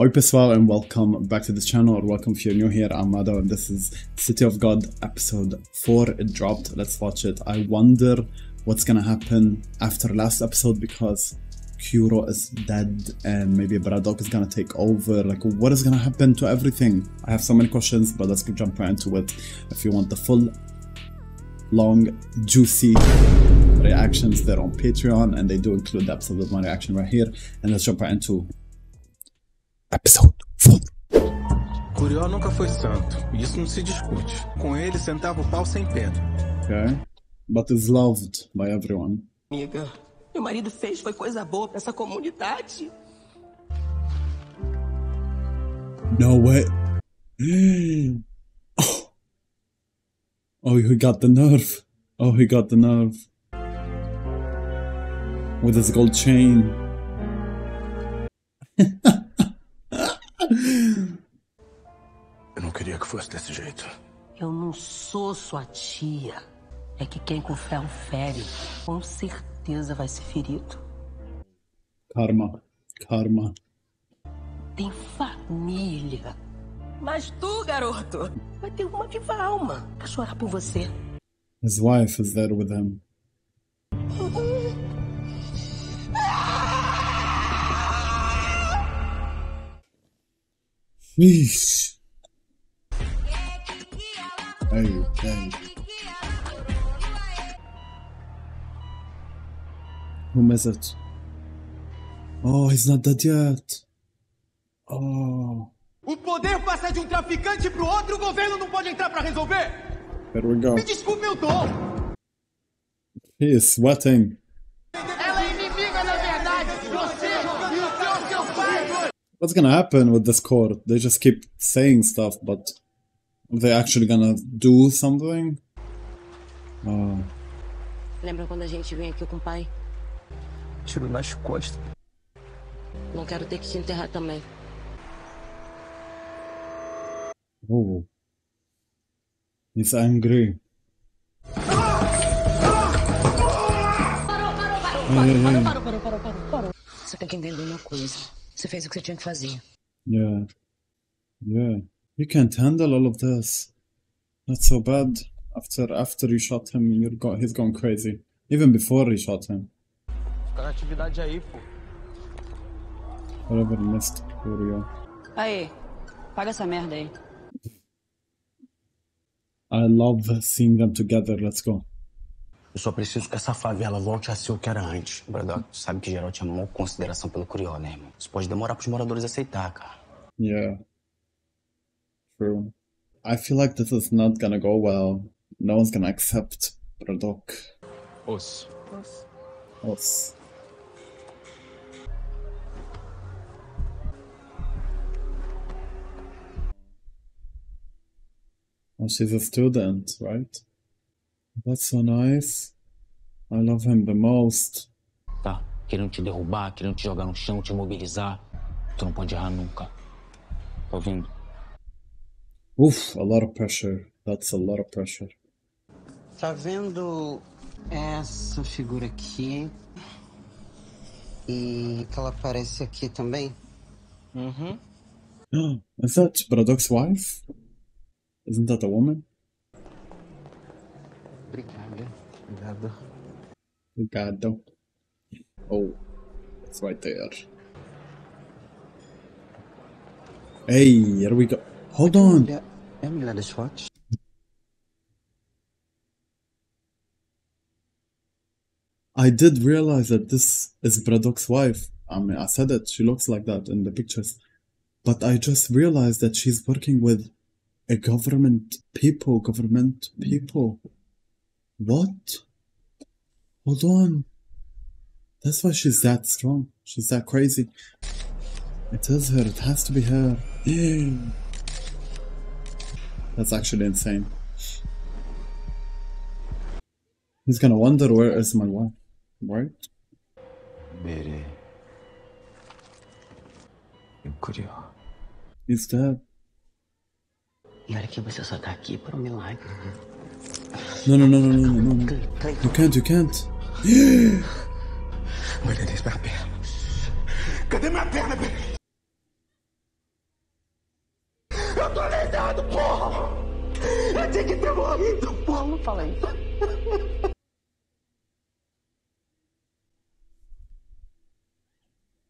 Oi pessoal and welcome back to this channel or welcome if you're new here, I'm Mado and this is City of God episode 4, it dropped, let's watch it. I wonder what's gonna happen after last episode because Curió is dead and maybe Braddock is gonna take over, like what is gonna happen to everything? I have so many questions but let's jump right into it. If you want the full, long, juicy reactions, they're on Patreon and they do include the episode with my reaction right here and let's jump right into episode 4. Curió nunca foi santo, isso não se discute. Com ele sentava o pau sem pedra. Okay. But is loved by everyone. Amiga, meu marido fez foi coisa boa pra essa comunidade. No way. Oh. he got the nerve. Oh, he got the nerve. With his gold chain. Eu não queria que fosse desse jeito. Eu não sou sua tia. É que quem com ferro fere, com certeza vai ser ferido. Karma. Karma. Tem família. Mas tu, garoto, vai ter uma viva alma pra chorar por você. His wife is there with him. Sheesh. Hey, hey. Whom is it? Oh, he's not dead yet. Oh, O poder passa de um traficante pro outro, o governo não pode entrar pra resolver? there we go. Me desculpe, eu dou. He is sweating. Ela é inimiga, na verdade. Você e o seu, seu pai. What's gonna happen with this court? They just keep saying stuff, but are they actually gonna do something? Oh, Lembra quando a gente vem aqui com o pai? Tiro nas costas. Não quero ter que te enterrar também. Oh. He's angry. Parou, parou, parou, parou, parou, parou, parou. Você tem que entender uma coisa. Você fez o que você tinha que fazer. Yeah. Yeah. You can't handle all of this. That's so bad. After after you shot him, you're go he's going crazy. Even before he shot him. Fica na atividade aí, pô. Whatever missed Curió. Aí, paga essa merda aí. I love seeing them together. Let's go. Eu só preciso que essa favela volte a ser o que era antes. Braddock, tu sabe que geral tinha maior consideração pelo Curió, né, irmão? Isso pode demorar pros moradores aceitar, cara. Yeah. True. I feel like this is not gonna go well. No one's gonna accept Braddock. Osso. Us. Oh, she's a student, right? That's so nice. I love him the most. Tá? Querendo te derrubar, querendo te jogar no chão, te imobilizar. Tu não pode errar nunca. Tá ouvindo? Oof, a lot of pressure. That's a lot of pressure. Tá vendo essa figura aqui? E que ela aparece aqui também? Uhum. Is that Braddock's wife? Isn't that a woman? Obrigado. Obrigado. Oh, it's right there. Hey, here we go. Hold on. Olha, é a mulher das fotos? I did realize that this is Braddock's wife. I mean, I said it, she looks like that in the pictures. But I just realized that she's working with a government people, government people. What? Hold on. That's why she's that strong. She's that crazy. It is her. It has to be her. That's actually insane. He's gonna wonder where is my wife, right? Curió. He's dead. E olha que você só tá aqui por um milagre. Não, não, não, não, não, não. não. You can't, you can't. Olha, Deus, a perna. Cadê minha perna. Eu tô lesado, porra! Eu tinha que ter morrido, porra, não fala isso.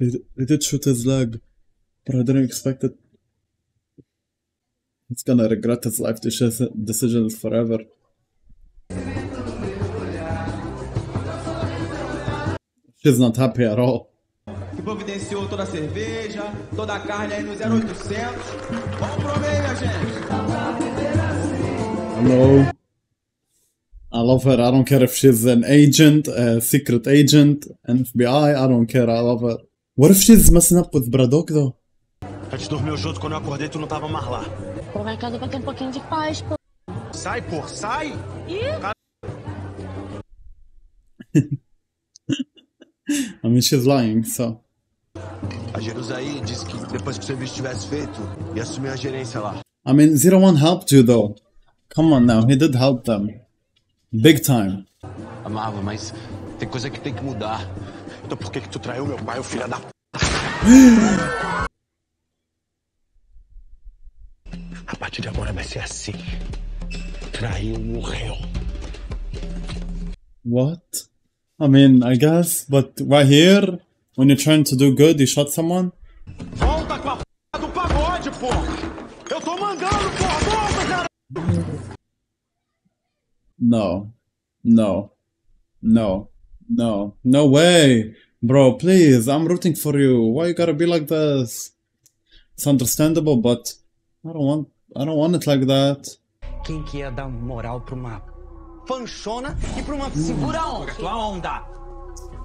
Ele, they did shoot his leg, but I didn't expect it He's gonna regret his life decisions forever. She's not happy at all. que providenciou toda a cerveja, toda a carne aí no 0800. Vamos pro meio, minha gente. Hello. I love her. I don't care if she's an agent, a secret agent, an FBI. I don't care. I love her. What if she's messing up with Braddock though? A gente dormiu junto quando eu acordei, tu não tava mais lá. Pô, vai em casa pra ter um pouquinho de paz, pô. Sai, pô, sai! I mean, she's lying, so. A Jerusaí disse que depois que o serviço tivesse feito, ia assumir a gerência lá. I mean, Zero One helped you though. Come on now, he did help them. Big time. Amava, mas tem coisa que tem que mudar. Então por que que tu traiu meu pai, o filho da... p***? A partir de agora vai ser assim. What? I mean, I guess, but right here, when you're trying to do good, you shot someone? Volta com a p... do pagode, porra! Eu tô mandando, porra! Volta, cara! No. No. No. No. No way! Bro, please, I'm rooting for you. Why you gotta be like this? It's understandable, but I don't want I don't want it like that. Quem que ia dar moral pra uma Panchona e pra uma... Segura a onda, tua onda.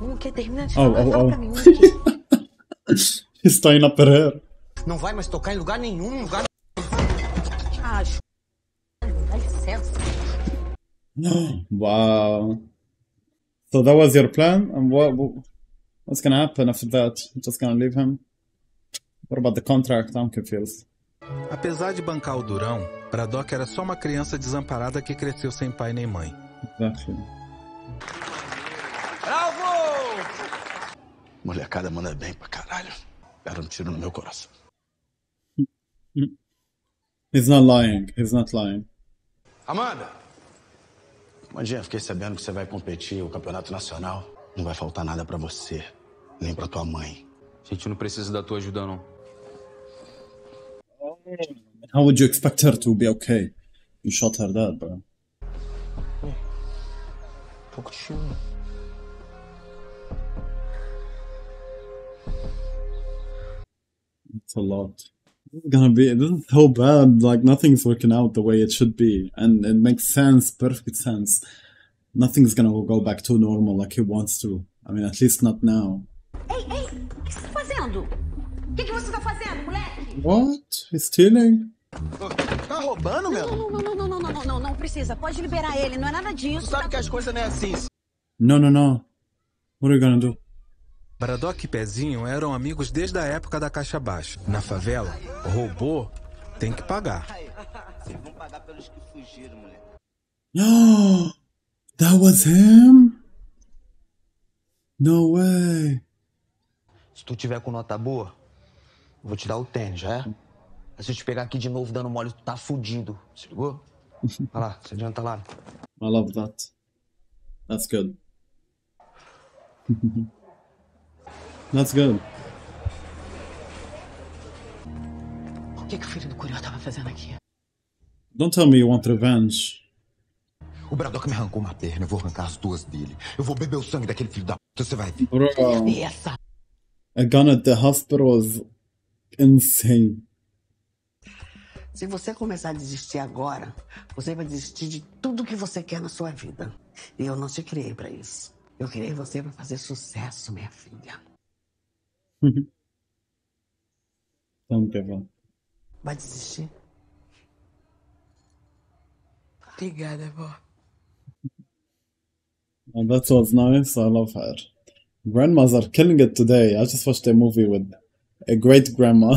Um que termina de Oh, falar, oh, fala oh. pra mim, um que... He's tying up her hair. Não vai mais tocar em lugar nenhum, lugar Ah, dá licença. Wow. So that was your plan? And what what's gonna happen after that? You're just gonna leave him? What about the contract? I'm confused. Apesar de bancar o durão, Braddock era só uma criança desamparada que cresceu sem pai nem mãe. Exactly. Bravo! Molecada manda bem pra caralho. Era um tiro no meu coração. He's not lying. He's not lying. Amanda! Mandinha, fiquei sabendo que você vai competir o campeonato nacional. Não vai faltar nada pra você, nem pra tua mãe. A gente não precisa da tua ajuda, não. How would you expect her to be okay? You shot her dead, bro. filme. It's a lot. This is gonna be this is so bad. Like nothing's working out the way it should be, and it makes sense, perfect sense. Nothing's gonna go back to normal like he wants to. I mean, at least not now. Ei, ei, o? What? Stealing? Tá roubando, meu? Não, não, não, não, não, não, não, não precisa. Pode liberar ele, não é nada Tu disso. sabe que as coisas não é assim. No, no, no. What are you gonna do? Braddock e Pezinho eram amigos desde a época da Caixa Baixa. Na favela, roubou, tem que pagar. Vocês vão pagar pelos que fugiram, moleque. that was him? No way. Se tu tiver com nota boa, vou te dar o tênis, já é? Mas se eu te pegar aqui de novo dando mole, tu tá fudido. Se ligou? Vai lá, se adianta lá. I love that. That's good. That's good. O que, que o filho do Curió tava fazendo aqui? Don't tell me you want revenge. O Braddock me arrancou uma perna, eu vou arrancar as duas dele. Eu vou beber o sangue daquele filho da puta, você vai ver. Bro, Essa. a gun at the hospital is insane. Se você começar a desistir agora, você vai desistir de tudo que você quer na sua vida. E eu não te criei pra isso. Eu criei você pra fazer sucesso, minha filha. Don't give up. Vai desistir? Obrigada, vó. Oh, that was nice. I love her. Grandmas are killing it today. I just watched a movie with a great grandma.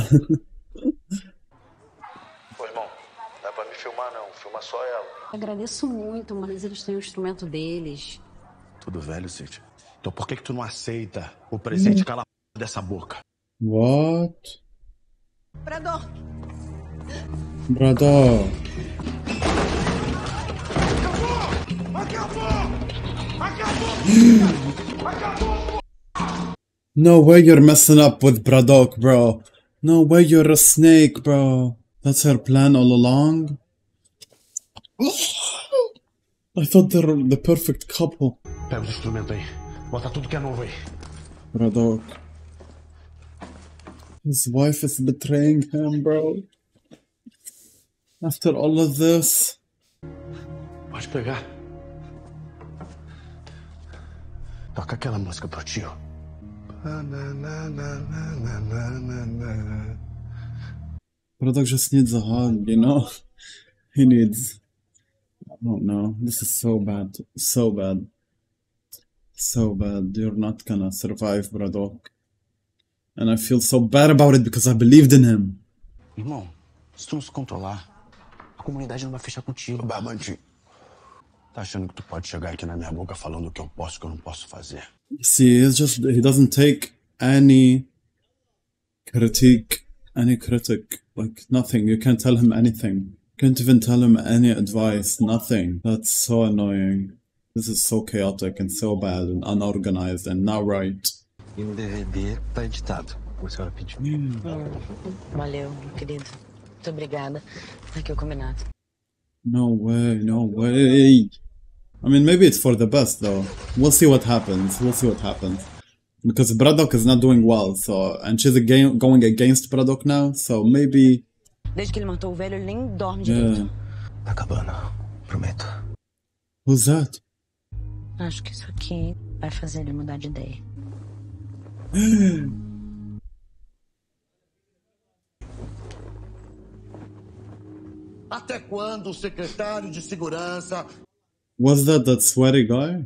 Ô, irmão, não é pra me filmar, não. Filma só ela. Agradeço muito, mas eles têm o instrumento deles. Tudo velho, Cid. Então por que que tu não aceita o presente cala a p... dessa boca? what? Predor, Brother. No way you're messing up with Braddock, bro. No way you're a snake, bro. That's her plan all along? I thought they're the perfect couple. Pega os instrumentos aí. Bota tudo que é novo aí. Braddock. His wife is betraying him, bro. After all of this. Pode pegar. Toca aquela música pro tio. Braddock just needs a hug, you know? He needs. I don't know. This is so bad. So bad. So bad. You're not gonna survive, Braddock. And I feel so bad about it because I believed in him. Irmão, se tu não se controlar, a comunidade não vai fechar contigo. Barbante, tá achando que tu pode chegar aqui na minha boca falando o que eu posso e o que eu não posso fazer? See, it's just he doesn't take any critique, any critic, like nothing. You can't tell him anything. Can't even tell him any advice, nothing. That's so annoying. This is so chaotic and so bad and unorganized and not right. No DVD tá editado, como a senhora pediu. Valeu, querido. Muito obrigada. Tá aqui o combinado. No way, no way. I mean, maybe it's for the best though. We'll see what happens. We'll see what happens. Because Braddock is not doing well, so and she's again going against Braddock now, so maybe Desde que ele matou o velho, ele nem dorme direito. yeah. Tá acabando, prometo. Who's that? Acho que isso aqui vai fazer ele mudar de ideia. Até quando o secretário de segurança Was that that sweaty guy?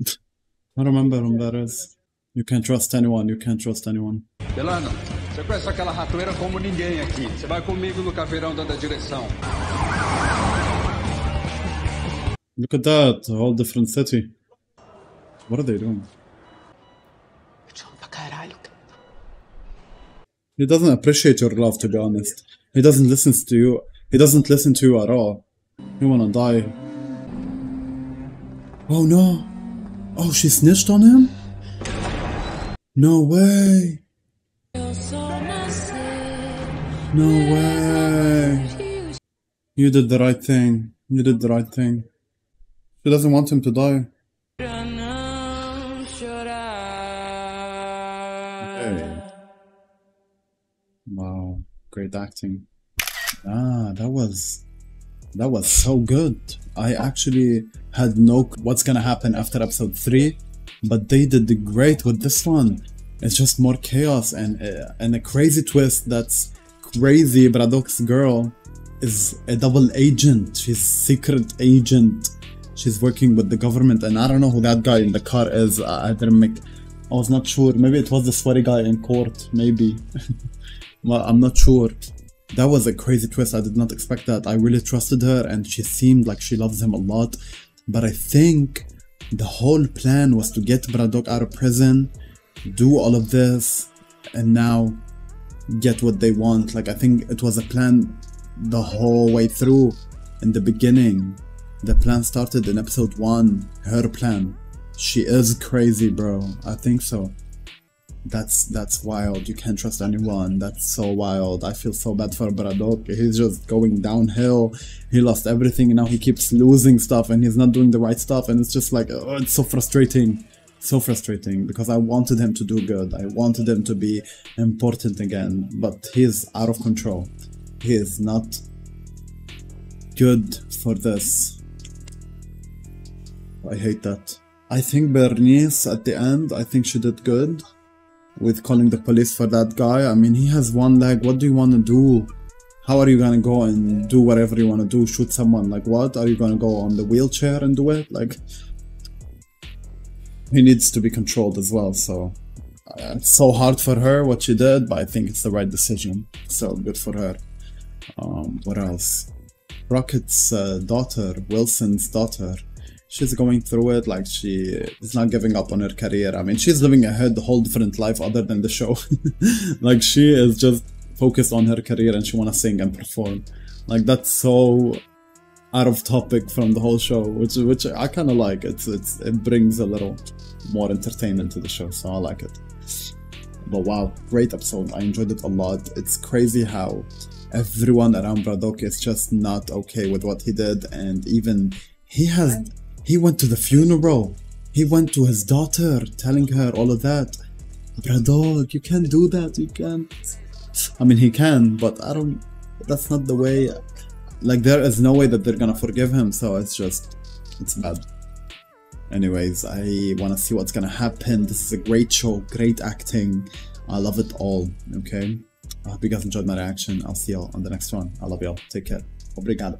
I don't remember who that is. You can't trust anyone. You can't trust anyone. Delano, você conhece aquela ratoeira como ninguém aqui. Você vai comigo no caveirão dando a direção. Look at that, a whole different city. What are they doing? Eu te amo pra caralho. He doesn't appreciate your love, to be honest. He doesn't listen to you. He doesn't listen to you at all. You wanna die. Oh no! Oh, she snitched on him? No way! No way! You did the right thing. You did the right thing. She doesn't want him to die. Wow, great acting. Ah, that was that was so good. I actually had no what's gonna happen after episode three, but they did great with this one. It's just more chaos and uh, and a crazy twist that's crazy. Braddock's girl is a double agent. She's secret agent. She's working with the government, and I don't know who that guy in the car is. I, I didn't make. I was not sure. Maybe it was the sweaty guy in court. Maybe. well, I'm not sure. That was a crazy twist. I did not expect that. I really trusted her, and she seemed like she loves him a lot. But I think the whole plan was to get Braddock out of prison, do all of this, and now get what they want. Like I think it was a plan the whole way through. In the beginning, the plan started in episode one. Her plan. She is crazy, bro. I think so. That's that's wild. You can't trust anyone. That's so wild. I feel so bad for Bradok. He's just going downhill. He lost everything and now he keeps losing stuff and he's not doing the right stuff and it's just like oh, it's so frustrating. So frustrating because I wanted him to do good. I wanted him to be important again, but he's out of control. He is not good for this. I hate that. I think Bernice at the end, I think she did good with calling the police for that guy. I mean, he has one leg. What do you want to do? How are you gonna go and do whatever you want to do? Shoot someone? Like what? Are you gonna go on the wheelchair and do it? Like he needs to be controlled as well. So uh, it's so hard for her what she did, but I think it's the right decision. So good for her. Um, what else? Rocket's uh, daughter, Wilson's daughter, she's going through it like she is not giving up on her career. I mean, she's living a head- whole different life other than the show. like she is just focused on her career and she wanna sing and perform. Like that's so out of topic from the whole show, which which I kind of like. It's it's it brings a little more entertainment to the show, so I like it. But wow, great episode. I enjoyed it a lot. It's crazy how everyone around Braddock is just not okay with what he did, and even he has he went to the funeral. He went to his daughter, telling her all of that. Braddock, you can't do that. You can't. I mean, he can, but I don't. That's not the way. Like, there is no way that they're gonna forgive him. So it's just, it's bad. Anyways, I want to see what's gonna happen. This is a great show, great acting. I love it all. Okay. I hope you guys enjoyed my reaction. I'll see y'all on the next one. I love y'all. Take care. Obrigado.